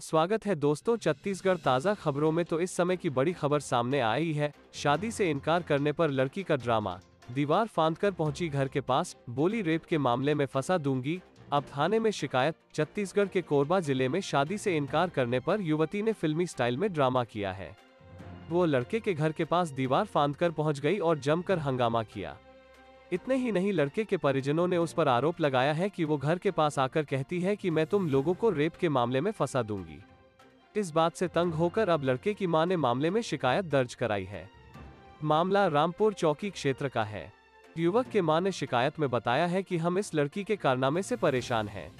स्वागत है दोस्तों छत्तीसगढ़ ताज़ा खबरों में तो इस समय की बड़ी खबर सामने आई है। शादी से इनकार करने पर लड़की का ड्रामा। दीवार फांद कर पहुँची घर के पास, बोली रेप के मामले में फंसा दूँगी। अब थाने में शिकायत, छत्तीसगढ़ के कोरबा ज़िले में शादी से इनकार करने पर युवती ने फिल्मी स्टाइल में ड्रामा किया है। वो लड़के के घर के पास दीवार फांद कर पहुँच गई और जमकर हंगामा किया। इतने ही नहीं, लड़के के परिजनों ने उस पर आरोप लगाया है कि वो घर के पास आकर कहती है कि मैं तुम लोगों को रेप के मामले में फंसा दूँगी। इस बात से तंग होकर अब लड़के की माँ ने मामले में शिकायत दर्ज कराई है। मामला रामपुर चौकी क्षेत्र का है। युवक के माँ ने शिकायत में बताया है कि हम इस लड़की के कारनामे से परेशान हैं।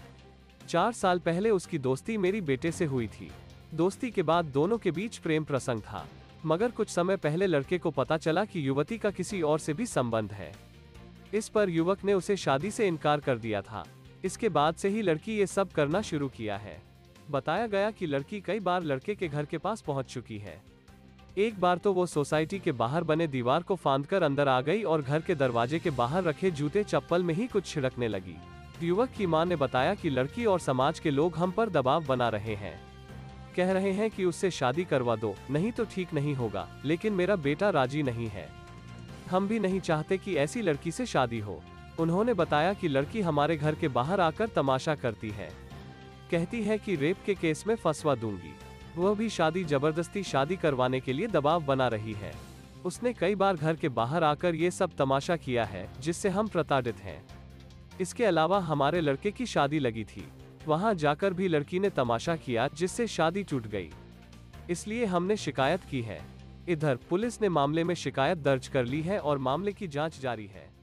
चार साल पहले उसकी दोस्ती मेरी बेटे से हुई थी। दोस्ती के बाद दोनों के बीच प्रेम प्रसंग था। मगर कुछ समय पहले लड़के को पता चला कि युवती का किसी और से भी संबंध है। इस पर युवक ने उसे शादी से इनकार कर दिया था। इसके बाद से ही लड़की ये सब करना शुरू किया है। बताया गया कि लड़की कई बार लड़के के घर के पास पहुँच चुकी है। एक बार तो वो सोसाइटी के बाहर बने दीवार को फांद कर अंदर आ गई और घर के दरवाजे के बाहर रखे जूते चप्पल में ही कुछ छिड़कने लगी। युवक की माँ ने बताया कि लड़की और समाज के लोग हम पर दबाव बना रहे हैं। कह रहे हैं कि उससे शादी करवा दो, नहीं तो ठीक नहीं होगा, लेकिन मेरा बेटा राज़ी नहीं है। हम भी नहीं चाहते कि ऐसी लड़की से शादी हो। उन्होंने बताया कि लड़की हमारे घर के बाहर आकर तमाशा करती है। कहती है कि रेप के केस में फंसवा दूँगी। वह भी शादी ज़बरदस्ती शादी करवाने के लिए दबाव बना रही है। उसने कई बार घर के बाहर आकर ये सब तमाशा किया है, जिससे हम प्रताड़ित हैं। इसके अलावा हमारे लड़के की शादी लगी थी। वहाँ जाकर भी लड़की ने तमाशा किया, जिससे शादी टूट गई। इसलिए हमने शिकायत की है। इधर, पुलिस ने मामले में शिकायत दर्ज कर ली है और मामले की जाँच जारी है।